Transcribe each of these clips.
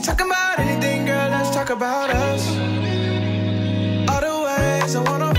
we talking about anything, girl, let's talk about us. All the ways I wanna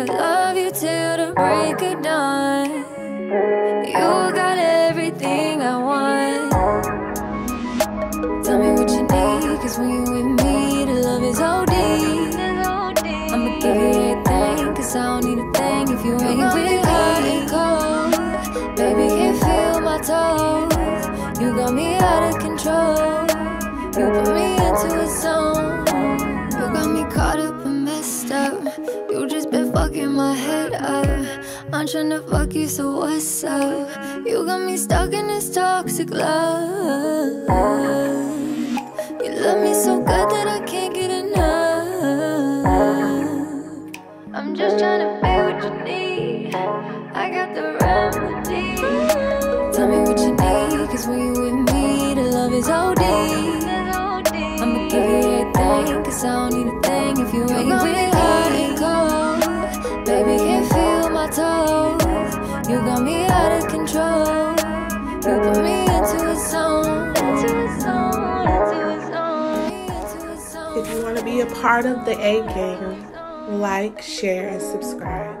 could love you till the break of dawn. You got everything I want. Tell me what you need, cause when you with me, the love is OD. I'ma give you everything, cause I don't need a thing if you ain't with me. Cold, baby, can't feel my toes. You got me out of control. You put me into a zone. I'm tryna fuck you, so what's up? You got me stuck in this toxic love. You love me so good that I can't get enough. I'm just tryna be what you need. I got the remedy. Tell me what you need, cause when you with me, the love is OD. I'ma give you everything, cause I don't need a thing if you ain't with me. If you want to be a part of the A game, like, share, and subscribe.